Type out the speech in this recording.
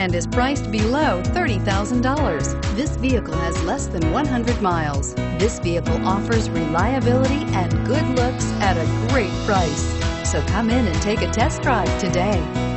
and is priced below $30,000. This vehicle has less than 100 miles. This vehicle offers reliability and good looks at a great price. So come in and take a test drive today.